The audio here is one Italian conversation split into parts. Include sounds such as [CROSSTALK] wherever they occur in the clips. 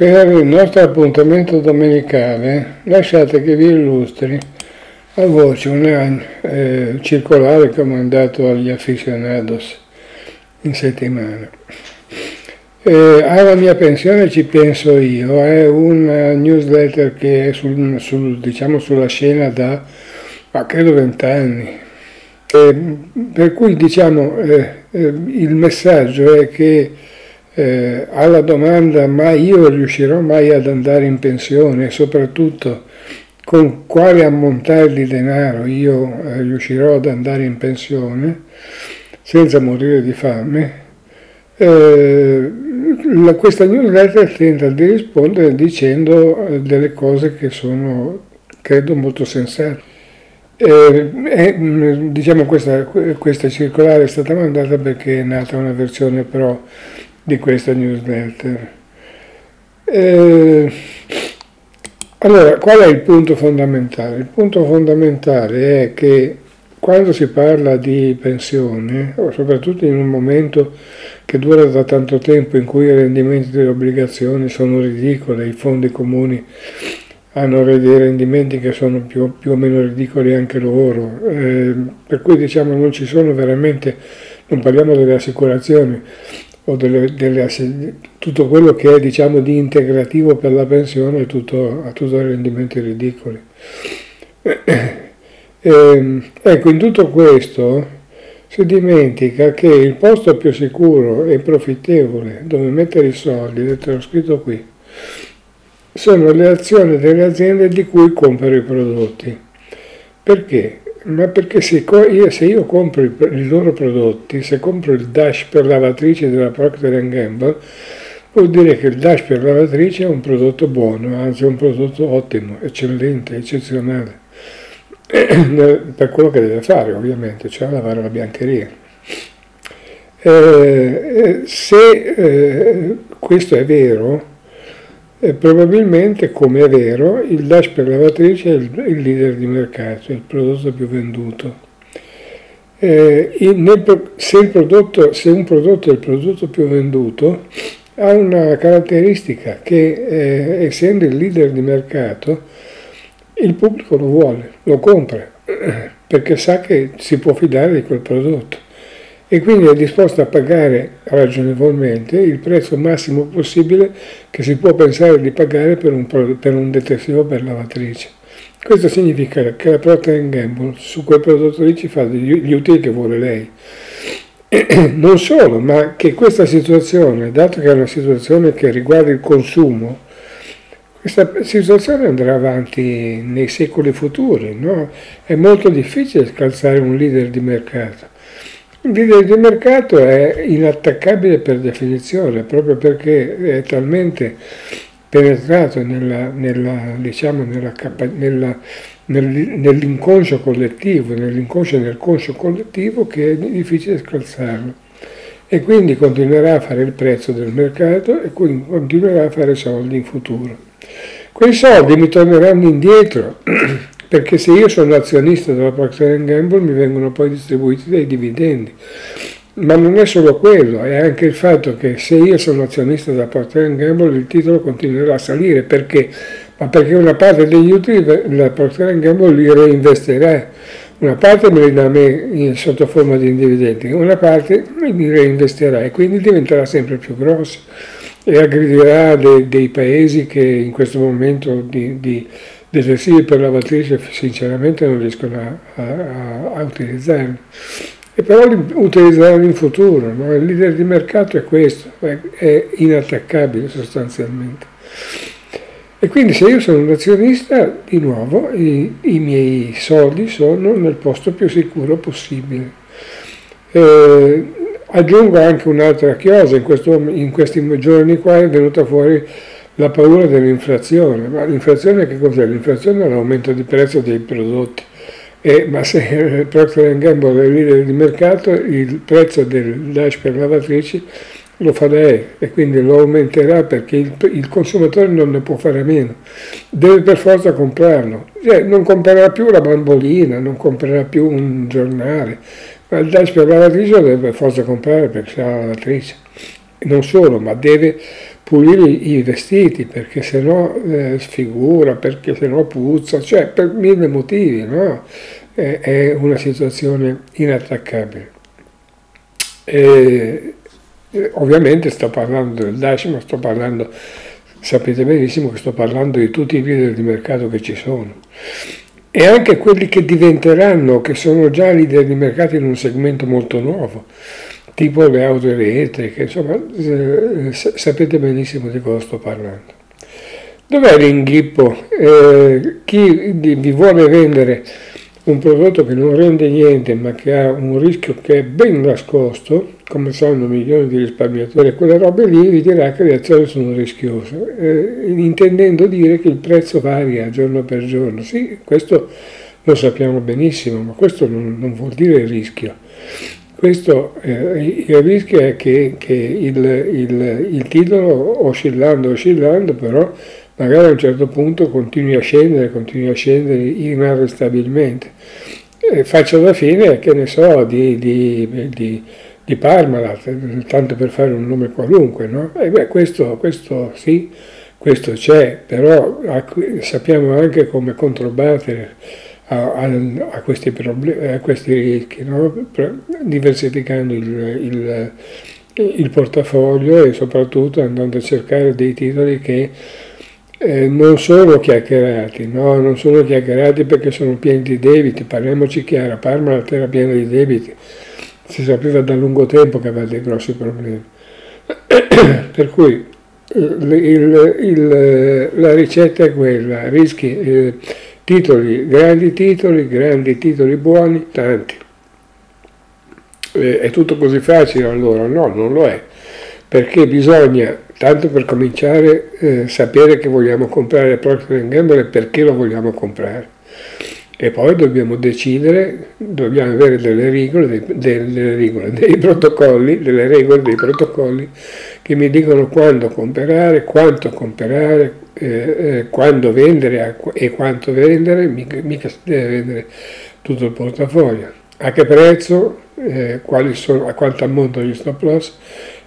Per il nostro appuntamento domenicale lasciate che vi illustri a voce una eh, circolare che ho mandato agli aficionados in settimana. Eh, alla mia pensione ci penso io, è una newsletter che è sul, sul, diciamo, sulla scena da ma credo vent'anni. Eh, per cui diciamo eh, eh, il messaggio è che eh, alla domanda ma io riuscirò mai ad andare in pensione? E soprattutto con quale ammontare di denaro io eh, riuscirò ad andare in pensione? Senza morire di fame, eh, la, questa newsletter tenta di rispondere dicendo eh, delle cose che sono, credo, molto sensate. Eh, eh, diciamo questa, questa circolare è stata mandata perché è nata una versione però di questa newsletter. Eh, allora, qual è il punto fondamentale? Il punto fondamentale è che quando si parla di pensione, soprattutto in un momento che dura da tanto tempo in cui i rendimenti delle obbligazioni sono ridicoli, i fondi comuni hanno dei rendimenti che sono più, più o meno ridicoli anche loro, eh, per cui diciamo non ci sono veramente, non parliamo delle assicurazioni, o delle, delle, tutto quello che è diciamo, di integrativo per la pensione tutto, ha tutti rendimenti ridicoli. [COUGHS] Eh, ecco, in tutto questo si dimentica che il posto più sicuro e profittevole dove mettere i soldi, l'ho scritto qui, sono le azioni delle aziende di cui compro i prodotti. Perché? Ma perché se io, se io compro i, i, loro prodotti, se compro il dash per lavatrice della Procter Gamble, vuol dire che il dash per lavatrice è un prodotto buono, anzi è un prodotto ottimo, eccellente, eccezionale, [CLEARS THROAT] per quello che deve fare ovviamente, cioè lavare la biancheria. Eh, eh se eh, questo è vero, e probabilmente, come è vero, il dash per lavatrice è il, leader di mercato, è il prodotto più venduto. Eh, nel, se, prodotto, se, un prodotto è il prodotto più venduto, ha una caratteristica che, eh, essendo il leader di mercato, il pubblico lo vuole, lo compra, [CLEARS THROAT] perché sa che si può fidare di quel prodotto e quindi è disposto a pagare ragionevolmente il prezzo massimo possibile che si può pensare di pagare per un, per un detersivo per lavatrice. Questo significa che la Procter Gamble su quel prodotto lì ci fa gli utili che vuole lei. [CLEARS THROAT] non solo, ma che questa situazione, dato che è una situazione che riguarda il consumo, questa situazione andrà avanti nei secoli futuri, no? È molto difficile scalzare un leader di mercato. Il leader di mercato è inattaccabile per definizione, proprio perché è talmente penetrato nella, nella, diciamo, nella, nella, nell'inconscio collettivo, nell'inconscio e nel conscio collettivo che è difficile scalzarlo. E quindi continuerà a fare il prezzo del mercato e quindi continuerà a fare soldi in futuro. Quei soldi mi torneranno indietro [CLEARS THROAT] perché se io sono azionista della Procter Gamble mi vengono poi distribuiti dei dividendi. Ma non è solo quello, è anche il fatto che se io sono azionista della Procter Gamble il titolo continuerà a salire, perché? Ma perché una parte degli utili la Procter Gamble li reinvestirà, una parte me li dà a me sotto forma di dividendi, una parte li reinvestirà e quindi diventerà sempre più grosso e aggredirà dei, dei paesi che in questo momento di, di detersivi per lavatrice sinceramente non riescono a, a, a utilizzarli. E però li utilizzeranno in futuro, no? il leader di mercato è questo, è, inattaccabile sostanzialmente. E quindi se io sono un azionista, di nuovo, i, i miei soldi sono nel posto più sicuro possibile. Eh, aggiungo anche un'altra chiosa, in, questo, in questi giorni qua è venuta fuori la paura dell'inflazione. Ma l'inflazione che cos'è? L'inflazione è l'aumento di prezzo dei prodotti. E, ma se Procter Gamble è il leader di mercato, il prezzo del dash per lavatrici lo fa lei e quindi lo aumenterà perché il, il, consumatore non ne può fare a meno, deve per forza comprarlo. Cioè, non comprerà più la bambolina, non comprerà più un giornale, ma il dash per lavatrice lo deve per forza comprare perché c'è la lavatrice. Non solo, ma deve pulire i vestiti perché sennò eh, sfigura, perché sennò puzza, cioè per mille motivi, no? è, è una situazione inattaccabile. E, ovviamente sto parlando del Daesh, ma sto parlando, sapete benissimo che sto parlando di tutti i leader di mercato che ci sono e anche quelli che diventeranno, che sono già leader di mercato in un segmento molto nuovo tipo le auto elettriche, insomma eh, sapete benissimo di cosa sto parlando. Dov'è l'inghippo? Eh, chi vi vuole vendere un prodotto che non rende niente ma che ha un rischio che è ben nascosto, come sanno milioni di risparmiatori, quelle robe lì vi dirà che le azioni sono rischiose, eh, intendendo dire che il prezzo varia giorno per giorno. Sì, questo lo sappiamo benissimo, ma questo non, non vuol dire rischio. Questo, eh, il rischio è che, che il, il, il, titolo, oscillando, oscillando, però magari a un certo punto continui a scendere, continui a scendere inarrestabilmente. Faccio la fine, che ne so, di, di, di, di Parmalat, tanto per fare un nome qualunque, no? E beh, questo, questo sì, questo c'è, però sappiamo anche come controbattere a, a, questi, problemi, a questi rischi, no? diversificando il, il, il, portafoglio e soprattutto andando a cercare dei titoli che eh, non sono chiacchierati, no? non sono chiacchierati perché sono pieni di debiti, parliamoci chiaro, Parma era piena di debiti, si sapeva da lungo tempo che aveva dei grossi problemi. [COUGHS] per cui il, la ricetta è quella, rischi... Eh, Titoli, grandi titoli, grandi titoli buoni, tanti. è tutto così facile allora? No, non lo è, perché bisogna, tanto per cominciare, eh, sapere che vogliamo comprare Procter Gamble e perché lo vogliamo comprare. E poi dobbiamo decidere, dobbiamo avere delle regole, delle regole, dei protocolli, delle regole, dei protocolli che mi dicono quando comprare, quanto comprare, eh, eh, quando vendere e quanto vendere, mica, mica si deve vendere tutto il portafoglio. A che prezzo, eh, sono, a quanto ammontano gli stop loss,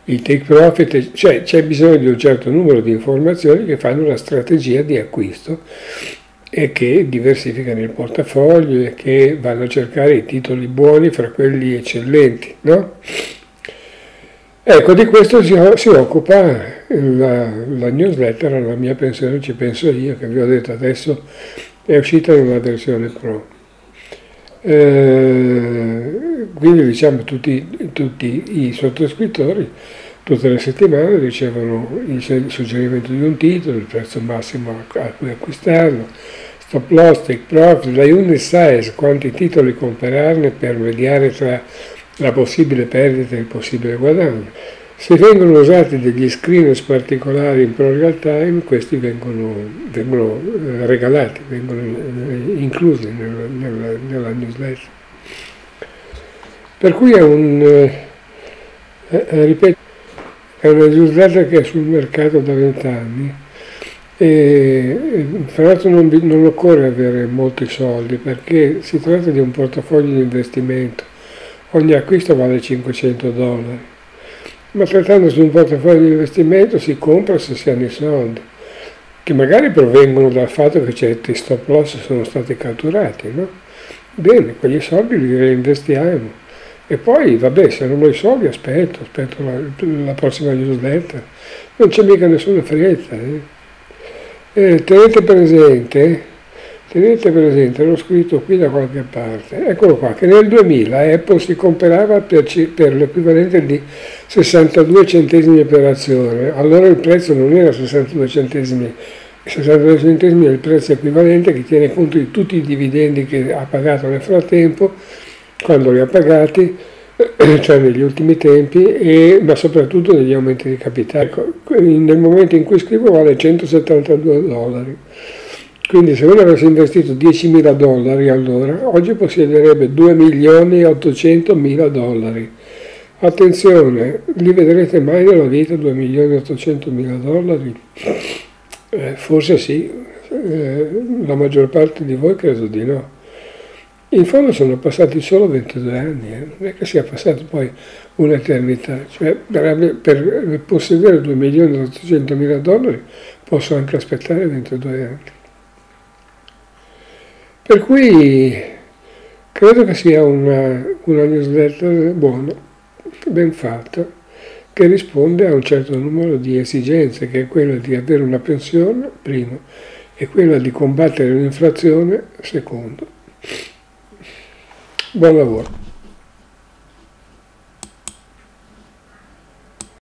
i take profit, cioè c'è bisogno di un certo numero di informazioni che fanno una strategia di acquisto e che diversificano il portafoglio e che vanno a cercare i titoli buoni fra quelli eccellenti, no? Ecco, di questo si, si occupa la, la, newsletter, la mia pensione ci penso io, che vi ho detto adesso è uscita nella versione Pro. Eh, quindi diciamo tutti, tutti, i sottoscrittori tutte le settimane ricevono il suggerimento di un titolo, il prezzo massimo a cui acquistarlo, stop loss, take profit, la unit size, quanti titoli comprarne per mediare tra la possibile perdita e il possibile guadagno. Se vengono usati degli screeners particolari in Pro Real Time, questi vengono, vengono eh, regalati, vengono eh, inclusi nella, nella, nella, newsletter. Per cui è un, eh, eh, ripeto, è una newsletter che è sul mercato da vent'anni e fra l'altro non, non occorre avere molti soldi perché si tratta di un portafoglio di investimento ogni acquisto vale 500 dollari. Ma trattandosi di un portafoglio di investimento si compra se si hanno i soldi, che magari provengono dal fatto che certi stop loss sono stati catturati, no? Bene, quegli soldi li reinvestiamo. E poi, vabbè, se non ho i soldi aspetto, aspetto la, la prossima newsletter. Non c'è mica nessuna fretta. Eh? Eh, tenete presente Tenete presente, l'ho scritto qui da qualche parte, eccolo qua, che nel 2000 Apple si comprava per, per l'equivalente di 62 centesimi per azione, allora il prezzo non era 62 centesimi, 62 centesimi è il prezzo equivalente che tiene conto di tutti i dividendi che ha pagato nel frattempo, quando li ha pagati, [CLEARS THROAT] cioè negli ultimi tempi, e, ma soprattutto negli aumenti di capitale. Ecco, nel momento in cui scrivo vale 172 dollari. Quindi se uno avesse investito 10.000 dollari allora, oggi possiederebbe 2 milioni e 800 mila dollari. Attenzione, li vedrete mai nella vita 2 milioni e 800 mila dollari? Eh, forse sì, eh, la maggior parte di voi credo di no. In fondo sono passati solo 22 anni, eh? non è che sia passato poi un'eternità, cioè per, per possedere 2 milioni 800 mila dollari posso anche aspettare 22 anni. Per cui credo che sia una, una newsletter buona, ben fatta, che risponde a un certo numero di esigenze, che è quella di avere una pensione, primo, e quella di combattere l'inflazione, secondo. bom favor.